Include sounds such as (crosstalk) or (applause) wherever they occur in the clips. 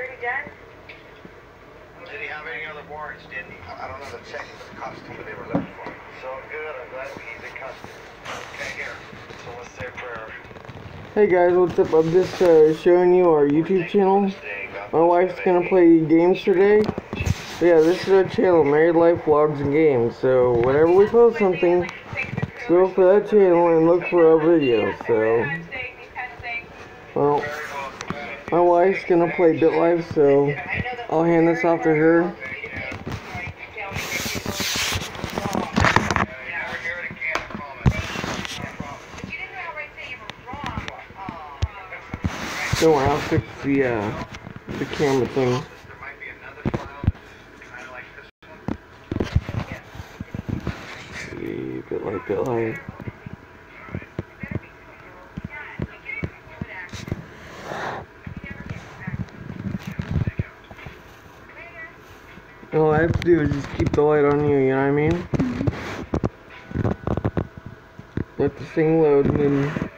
security done? Did he have any other warrants, didn't he? I don't know the checking, but the cops told me they were looking for. So good, I'm glad he's in custody. Okay, here. So let's say a prayer. Hey guys, what's up? I'm just uh, showing you our YouTube channel. My wife's gonna play games today. So yeah, this is our channel, Married Life Vlogs and Games. So whenever we post something, go for that channel and look for our videos. So, well, my gonna play BitLife, so I'll hand this off to her. Don't worry, I'll fix the, uh, the camera thing. See, BitLife, BitLife. All I have to do is just keep the light on you, you know what I mean? Let this thing load and then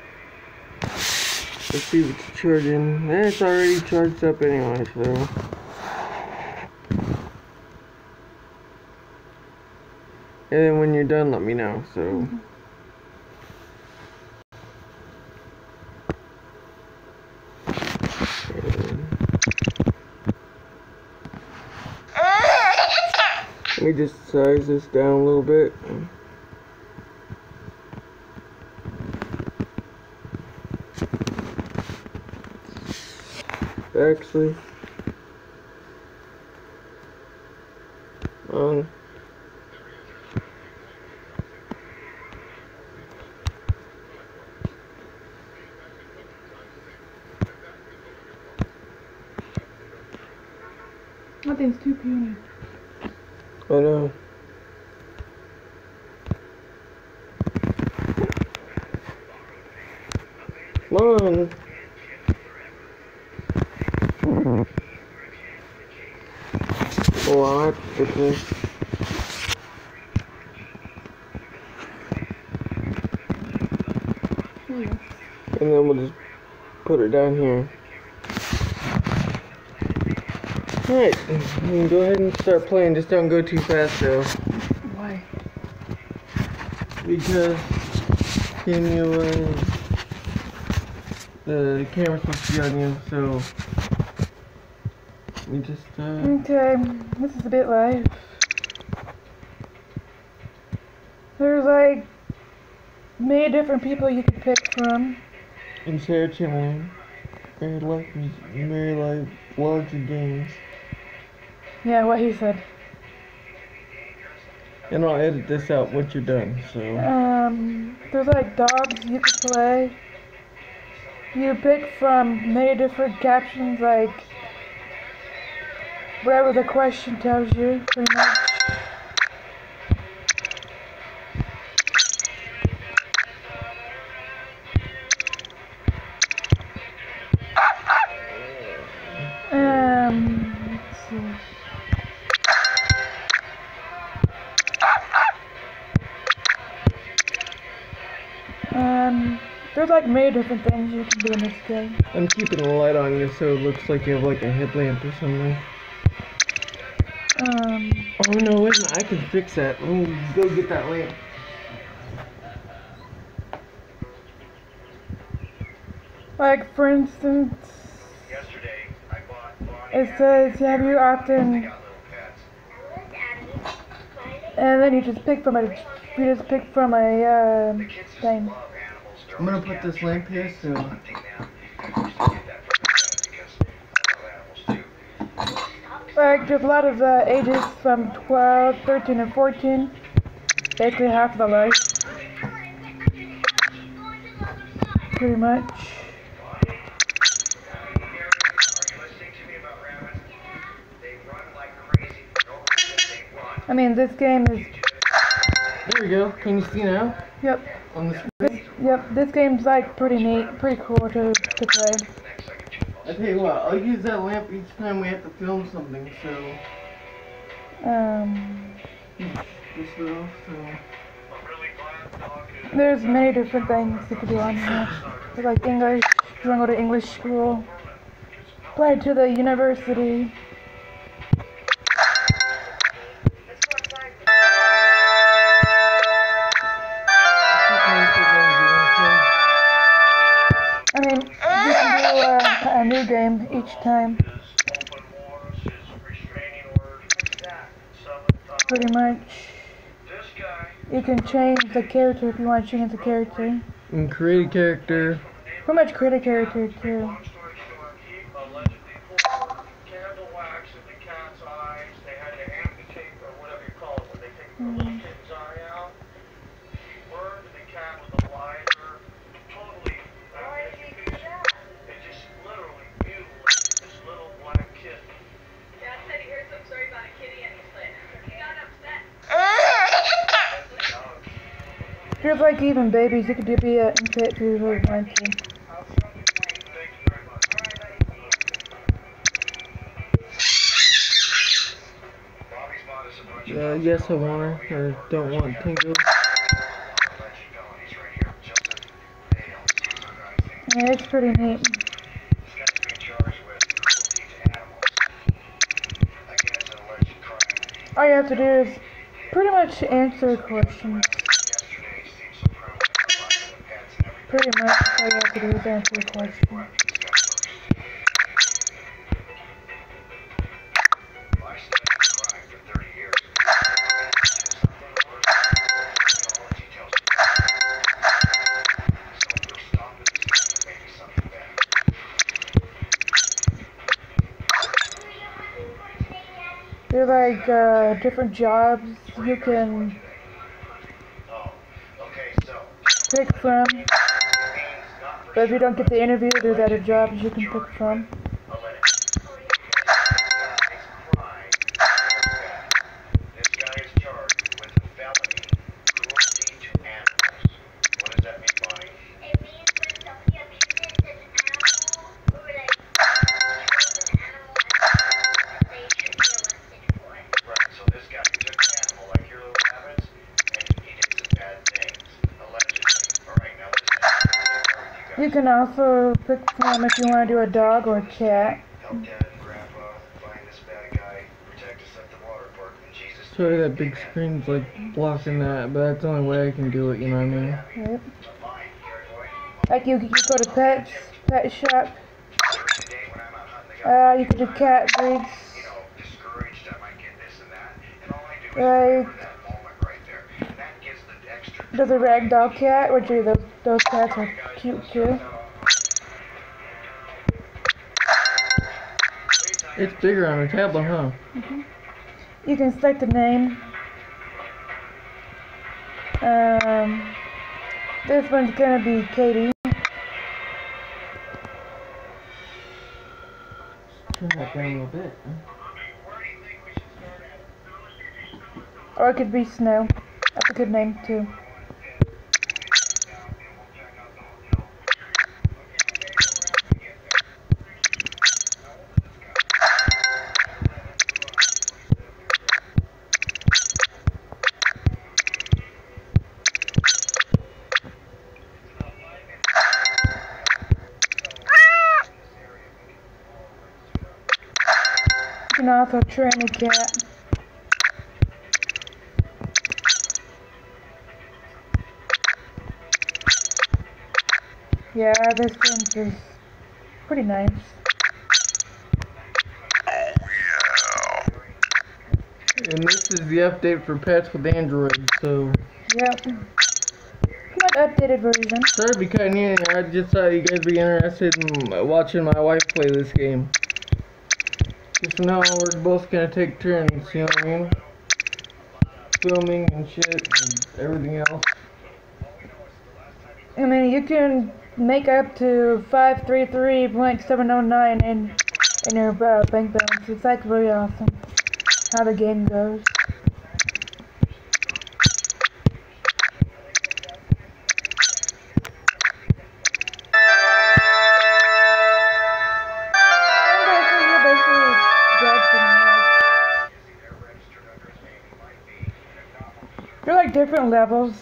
let's see if it's charging. Eh, it's already charged up anyway, so. And then when you're done, let me know, so. Let me just size this down a little bit. Actually, um, That thing's too puny. I know. Come on. Oh, I fix this. Go. Hmm. And then we'll just put it down here. Alright, go ahead and start playing. Just don't go too fast though. Why? Because can you uh, the camera's supposed to be on you, so you just uh Okay, this is a BitLife. There's like many different people you could pick from. and share channel. Married life, married life, and games. Yeah, what he said. And I'll edit this out once you're done. So Um, there's like dogs you can play. You pick from many different captions, like whatever the question tells you, pretty much. Like many different things you can do in this game. I'm keeping the light on you so it looks like you have like a headlamp or something. Um, Oh no, wait a minute, I can fix that. Let me go get that lamp. like for instance, Yesterday, I bought Bonnie it says have you often, and then you just pick from a, you just pick from a um, thing. Love. I'm gonna put this lamp here so Hunting now. I used to get that from my dad because I love animals too. Like there's a lot of uh, ages from 12, 13, and 14. Basically half the life. Pretty much. Are you listening to me about rabbits? They run like crazy. No reason they run. I mean, this game is. there we go. Can you see now? Yep. On the screen? Yep. This game's like pretty neat, pretty cool to to play. I tell you what, I'll use that lamp each time we have to film something, so Um, off, so I'm really glad dog is there's many different things you could do on here. There's like English. You want to go to English school. Apply to the university. Time, Open warrants, his restraining orders, that. Some pretty much. You can change the character if you want to change the character. And create a character. Pretty much create a character too. long story short, he allegedly poured candle wax in the cat's eyes. They had to amputate, or whatever you call it, when they take the little kid's eye out. He burned the cat with a lighter. Totally. Why did he do that? It just literally mutilated this little black kid. Dad said he heard some story about a kitty and he's like, he got upset. Like even babies, you could be a infant if you really want to. Thank you very much. Bobby's bought us a bunch of Uh, yes, I want her. Or don't want Tingle. I'll let you know. He's right here. Joseph Bales. Yeah, it's pretty neat. This guy's being charged with cruelty to animals. Again, it's an alleged crime. All you have to do is pretty much answer questions. Yesterday seemed so prevalent for life and pets and everything. Pretty much all you have to do is answer the question. Who have you discussed first? I studied crime for 30 years. Something worse. All the details. So if we're stopping this guy, there may be something bad. They're like uh, different jobs you can Oh, okay, so pick from. it means not for But if you don't get the interview, there's other jobs you can pick from. Can also pick from if you want to do a dog or a cat. Help Dad and Grandpa find this bad guy, protect us at the water park, in Jesus' Sorry that big screen's like blocking that, but that's the only way I can do it, you know what I mean? Right? Fine, Gary boy. Like you, you go to pets, pet shop. During the day when I'm out hunting, the guy, Uh, you can do cat breeds. you know, discouraged, I might get this and that, and all I do is Right. remember that moment right there. And that gives the There's a ragdoll cat, which are those those cats are cute too. It's bigger on a tablet, huh? You can select a name. Um, this one's gonna be Katie. Turn that down a little bit. Or it could be Snow. That's a good name too. You can also train a cat. Yeah, this game is pretty nice. And this is the update for pets with Android, so Yep. Not updated version. sorry to be cutting in. I just thought you guys would be interested in watching my wife play this game. From now we're both gonna take turns, you know what I mean? Filming and shit and everything else. I mean, you can make up to 533.709 in, in your uh, bank balance. It's like really awesome how the game goes. Different levels.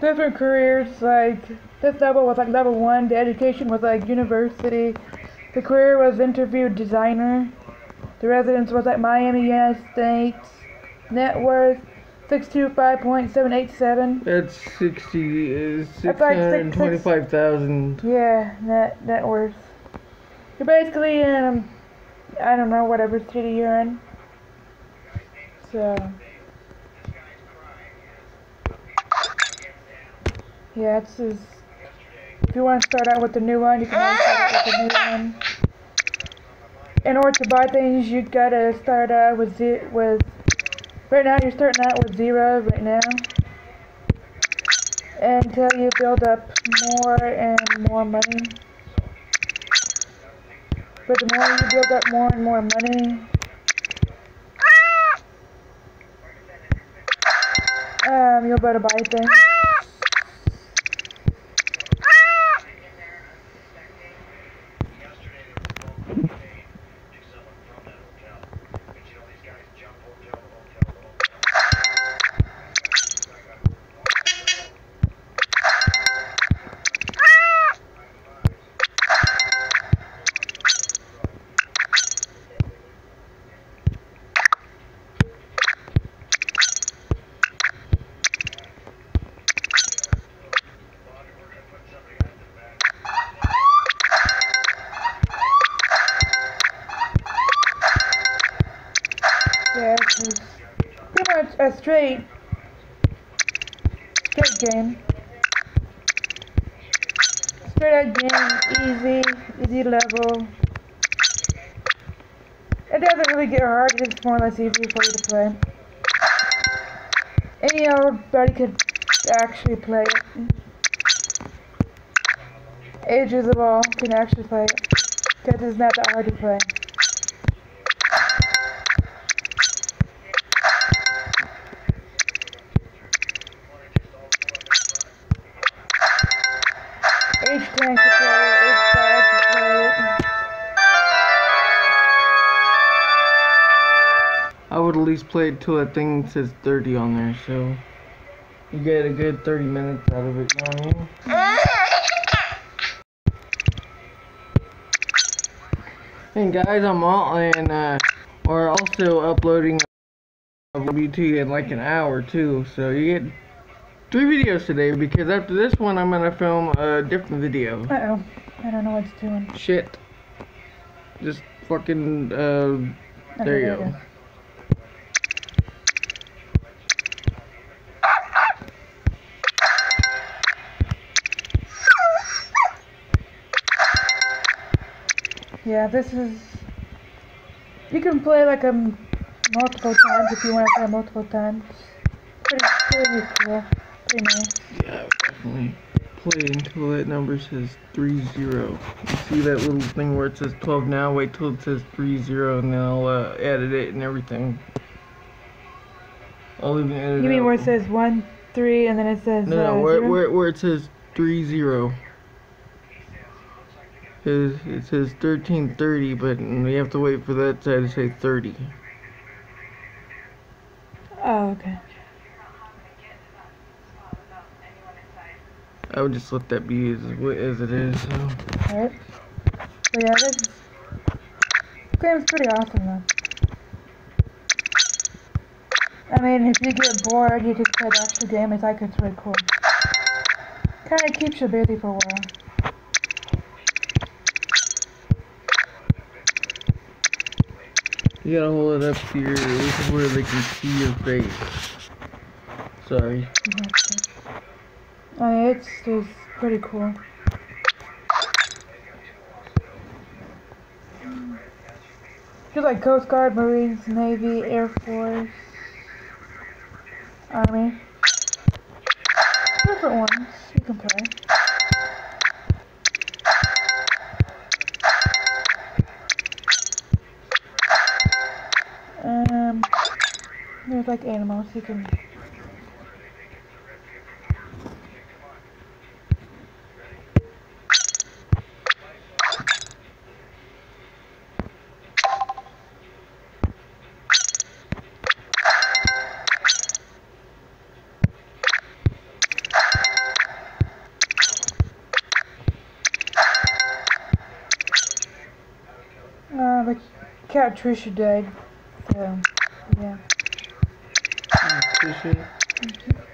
Different careers, like This level was like level one. The education was like university. The career was interview designer. The residence was like Miami, United States. Net worth six two five point seven eight seven. That's sixty is six hundred and twenty-five thousand. Yeah, net net worth. You're basically in um, I don't know whatever city you're in. So yeah, it's just if you want to start out with the new one, you can always start out with the new one. In order to buy things, you gotta start out with ze- with. Right now, you're starting out with zero right now until you build up more and more money. But the more you build up more and more money, um, you'll be able to buy things. Pretty much a straight, straight game. Straight game, easy, easy level. It doesn't really get hard, it's more or less easy for you to play. Any Anybody could actually play it. Ages of all can actually play it. Because it's not that hard to play. Would at least play it till that thing says thirty on there, so you get a good thirty minutes out of it. You know what I mean? And guys, I'm all and uh, we're also uploading a WT in like an hour too, so you get three videos today because after this one I'm gonna film a different video. Uh oh. I don't know what it's doing. Shit. Just fucking uh, Okay, there you it go. Yeah, this is. You can play like a multiple times if you want to play multiple times. Pretty, pretty cool. Pretty nice. Yeah, definitely play until that number says 3 0. You see that little thing where it says 12 now? Wait till it says 3 0 and then I'll uh, edit it and everything. I'll even edit You mean out- where it says one, three, and then it says No, uh, no, where, where, where it says 3 0. It says 1330, but we have to wait for that side to say 30. Oh, okay. I would just let that be as, as it is. So. Alright. But yeah, this game's pretty awesome though. I mean, if you get bored, you just play the game. It's like it's really cool. Kind of keeps you busy for a while. You gotta hold it up your, this is where they can see your face. Sorry. I mean, it's just pretty cool. Just like Coast Guard, Marines, Navy, Air Force, Army. Different ones you can play. There's like animals, you can... Uh, the cat Trisha died, so, yeah. Trisha. Yeah, so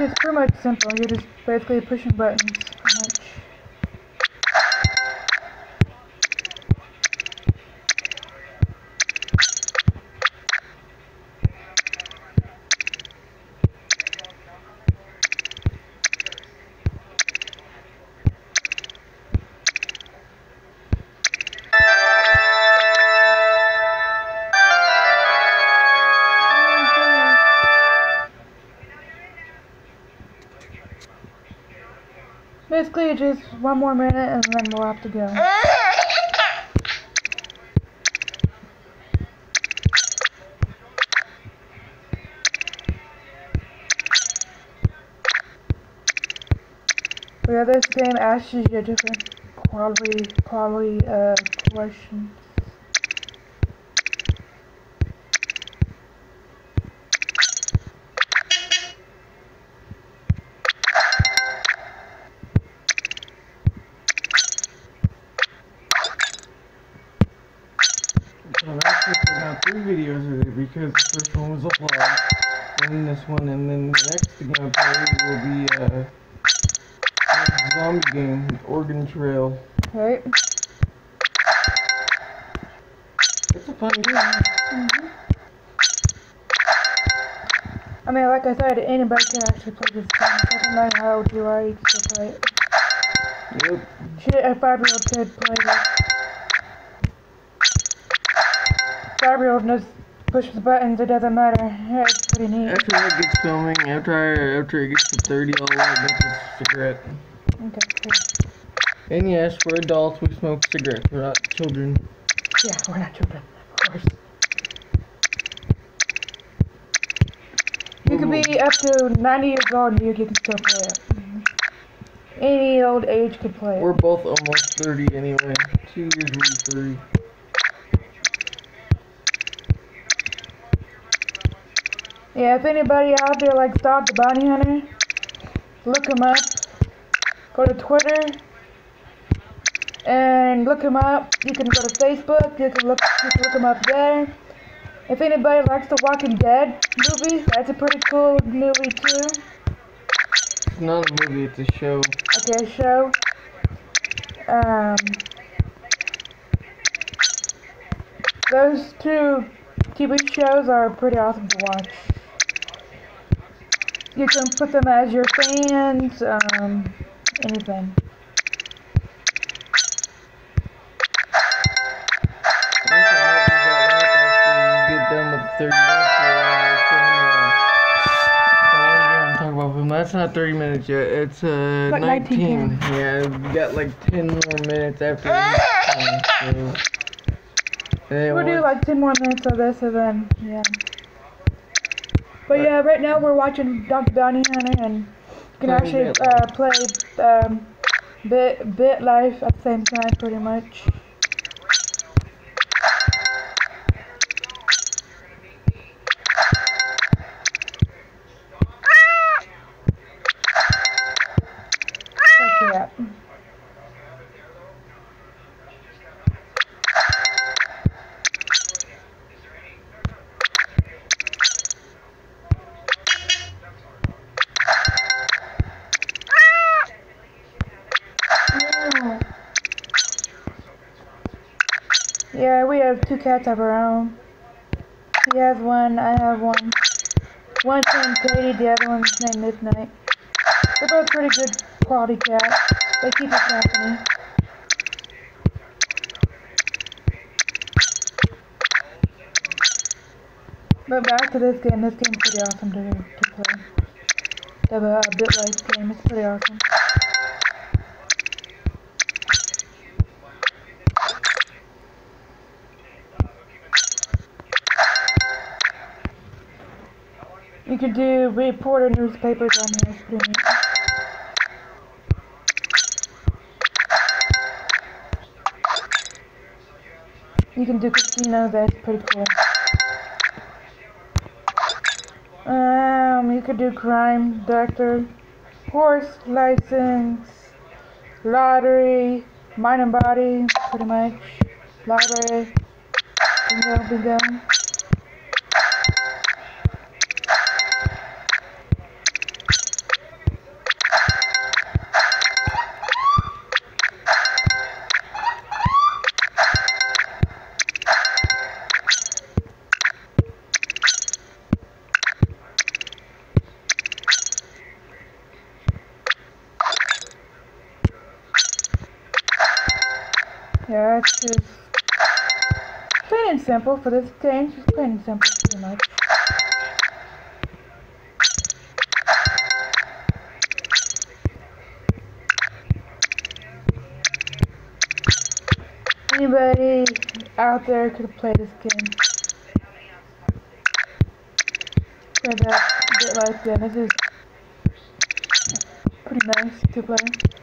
it's pretty much simple. You're just basically pushing buttons. Just one more minute and then we'll have to go. But yeah, this game asks you different quality, quality, uh, questions. So I'm three videos of it because the first one was a vlog, then this one, and then the next gameplay will be uh, a zombie game, Oregon Trail. Right? It's a fun game. Mhm. I mean, like I said, anybody can actually play this game. It doesn't matter how old you are, you can still play it. Yep. Shit, a five-year-old kid play this. Five-year-old just pushes the buttons, it doesn't matter. It's pretty neat. After that gets filming, after I, after it gets to 30, I'll light a cigarette. Okay, cool. And yes, we're adults, we smoke cigarettes, we're not children. Yeah, we're not children, of course. You could be up to 90 years old and you can still play it. Any old age could play We're both almost 30 anyway. Two years be 30. Yeah, if anybody out there likes Dog the Bounty Hunter, look him up. Go to Twitter and look him up. You can go to Facebook. You can look. You can look him up there. If anybody likes the Walking Dead movie, that's a pretty cool movie too. It's not a movie, it's a show. Okay, show. Um, those two TV shows are pretty awesome to watch. You can put them as your fans, um, anything. I think I might be that length after you get done with 30 minutes or film, so what are we gonna talk about film? That's not 30 minutes yet, it's uh, Like 19. 19. Yeah, we got like 10 more minutes after time, so. We'll do like 10 more minutes of this and then, yeah. But yeah, right now we're watching the Bounty Hunter and you can actually uh, play um, Bit, Bit Life at the same time pretty much. Cats of our own. He has one, I have one. One's named Katie, the other one's named Midnight. They're both pretty good quality cats. They keep us company. But back to this game, this game's pretty awesome to, to play. The uh, BitLife game, it's pretty awesome. You can do reporter newspapers on here, it's pretty neat. You can do casino, that's pretty cool. Um, you could do crime, doctor, horse license, lottery, mind and body, pretty much, library, bingo, bingo. Simple for this pretty much. Anybody out there could play this game. Play that bit like that. This is pretty nice to play.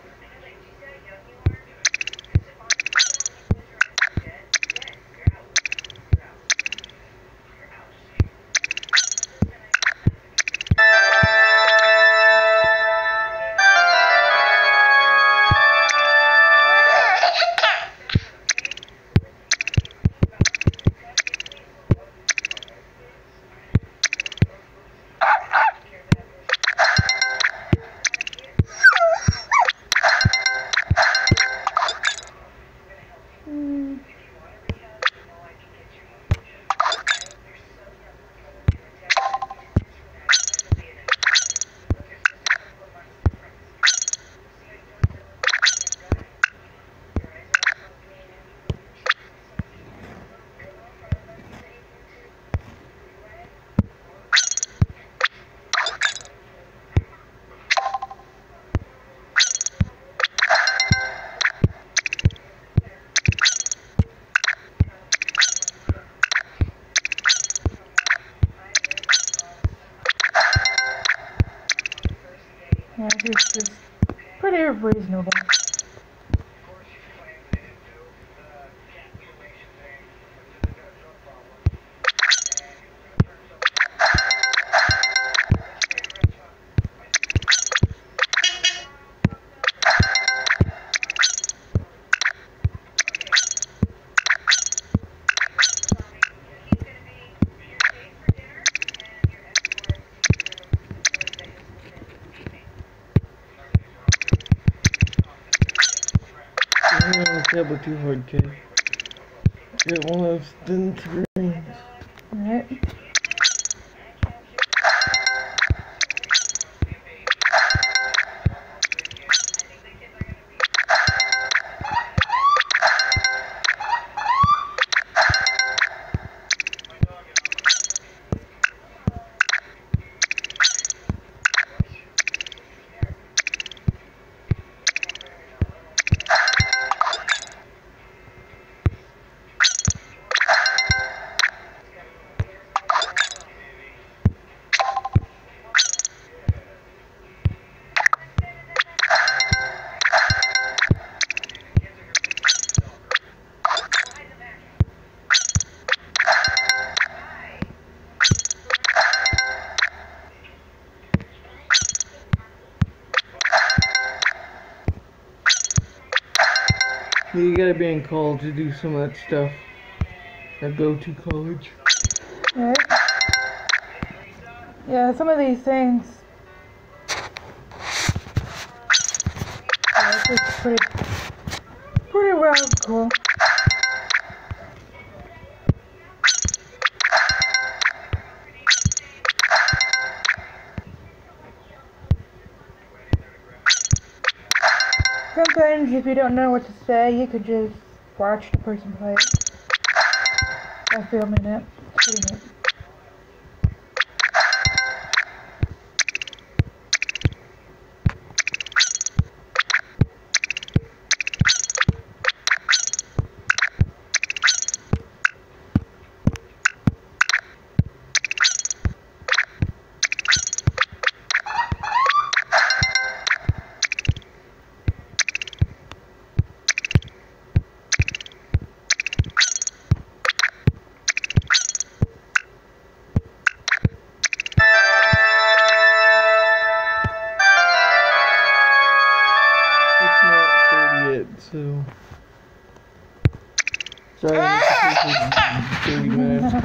This is pretty reasonable. Not on tablet too hard, kid. Get You gotta be in college to do some of that stuff. Or go to college. Right? Yeah, some of these things. Yeah, pretty, pretty well cool. If you don't know what to say, you could just watch the person play. By filming it. (laughs) Sorry, I'm just 30 minutes.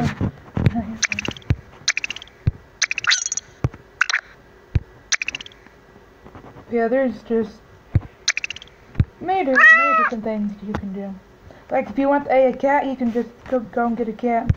Yeah, there's just many, many different things you can do. Like if you want a, a cat, you can just go go and get a cat.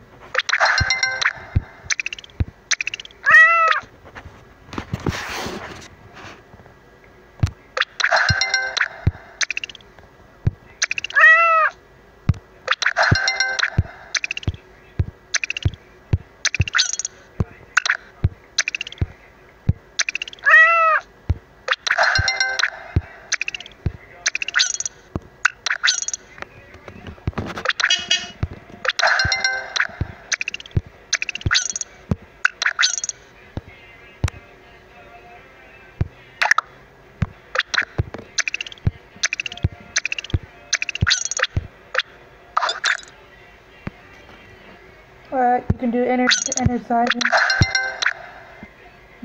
Do energizing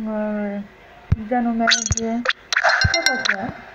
or general manager, stuff like that.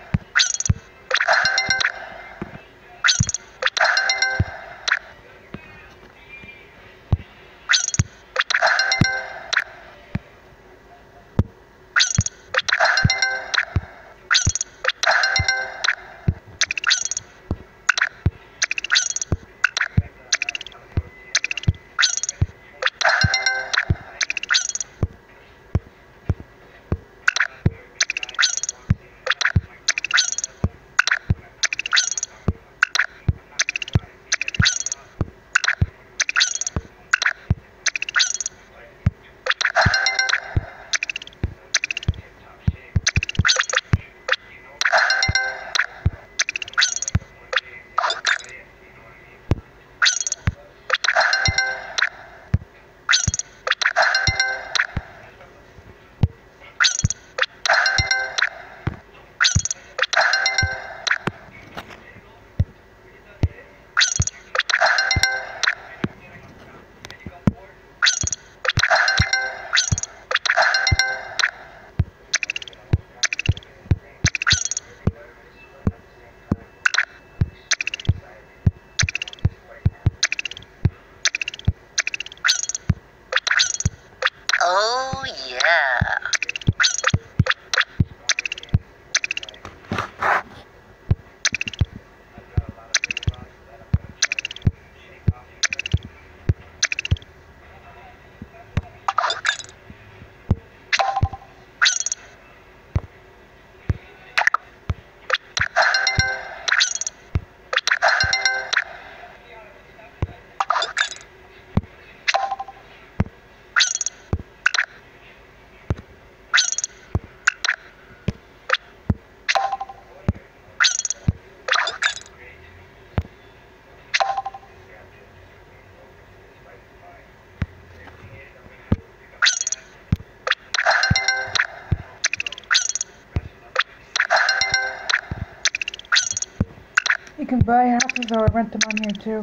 Buy houses or rent them on here too.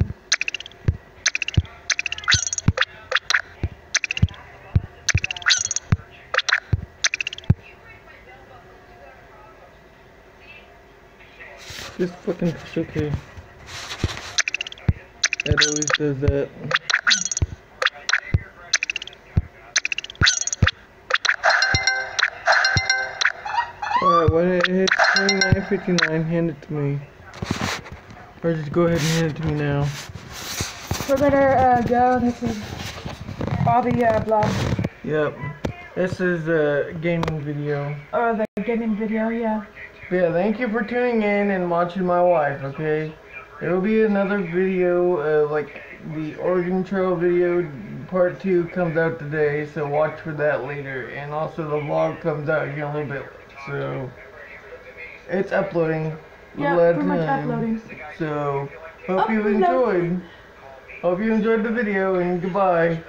Just fucking. It always does that. Alright, when it hits 29.59, hand it to me. Or just go ahead and hand it to me now. We're gonna uh, go. This is the uh, blogs. Yep. This is a gaming video. Oh, the gaming video, yeah. But yeah, thank you for tuning in and watching my wife, okay? There will be another video, uh, like the Oregon Trail video, part two comes out today, so watch for that later. And also the vlog comes out here in a little bit, so it's uploading. Yeah, lot of pretty much time. uploading. So, hope you Upload. enjoyed. Hope you enjoyed the video, and goodbye.